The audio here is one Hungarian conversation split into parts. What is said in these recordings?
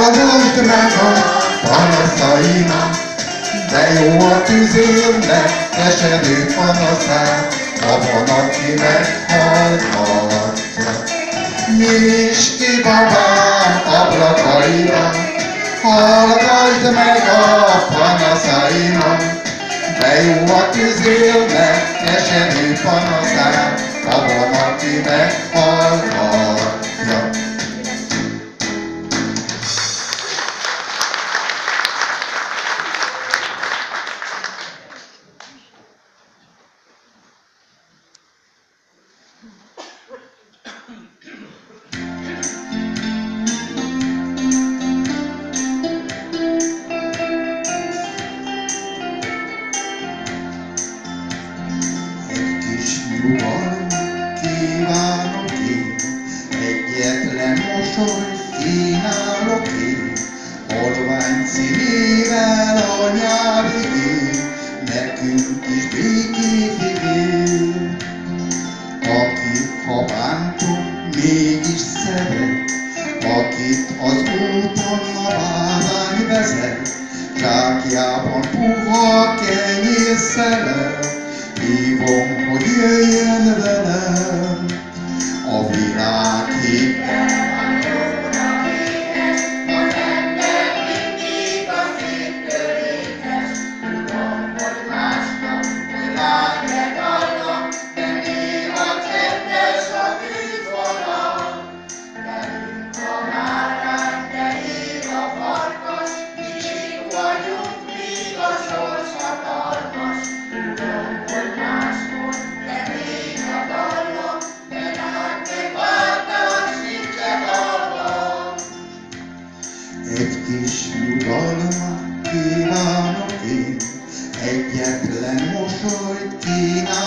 Szabadult meg a panaszaimnak, de jó a tüzérnek esedő panaszát, a vonat ki meghallgatja. Miski babám ablakaira, hallgassd meg a panaszaimat, de jó a tüzérnek esedő panaszát, a vonat ki meghallgatja. Tina.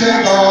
take off.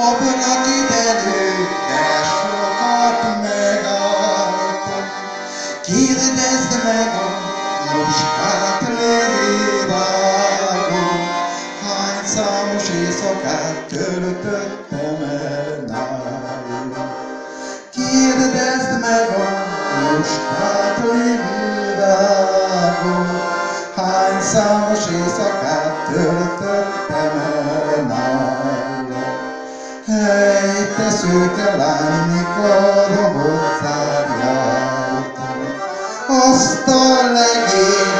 abnak idelődés sokat megállt. Kérdezd meg a muskát lévágó, hány számos éjszakát töltöttem el nála. Kérdezd meg a muskát lévágó, hány számos éjszakát töltöttem el szőke lány, mikor a hozzám jártam. Azt a legény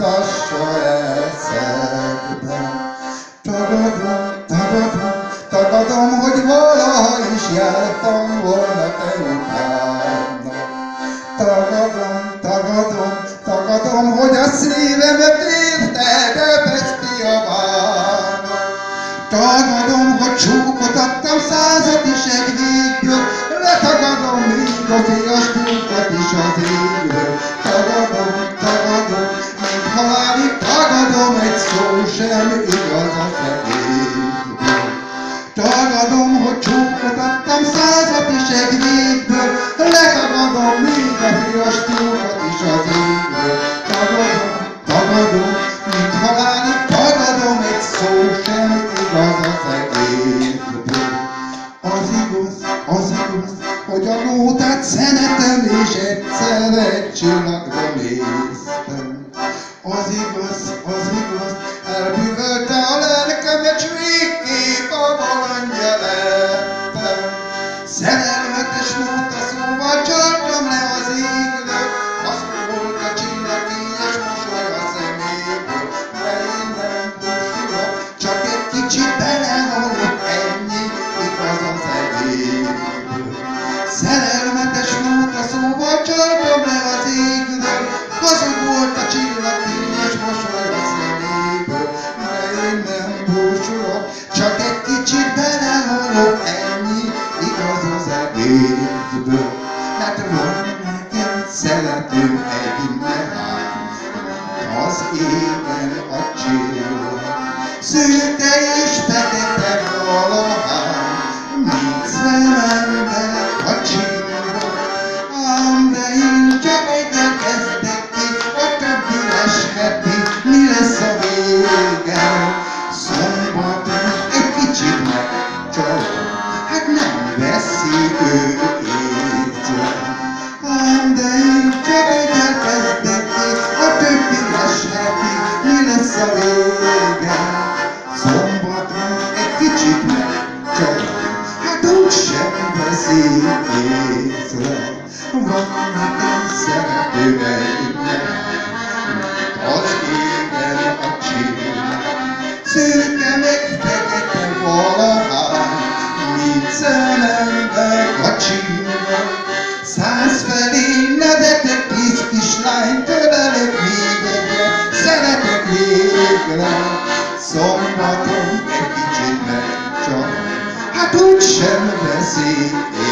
tassa eszedbe. Tagadom, tagadom, tagadom, hogy valaha is jártam volna te utána. Tagadom, tagadom, tagadom, hogy a szívemet érted ebesti a bána. Tagadom, hogy csókot adtam százat is egy végből, letagadom még a éjjel, is az égből. Tagadom, tagadom, Tagadni tagadom, egy szó sem igaz a fekvén. Tagadom, hogy csókatottam százat is egy végből, Letagadom még a fias is az égből. Tagadom, tagadom, you. szeretőreimnek, a csillag. Szürke meg fekete valahány, mint szemembe a csillag. Száz felé nevetek kis kislány, tőlelek végre, szeretek végre. Szombaton egy kicsit megcsap, hát úgy sem veszik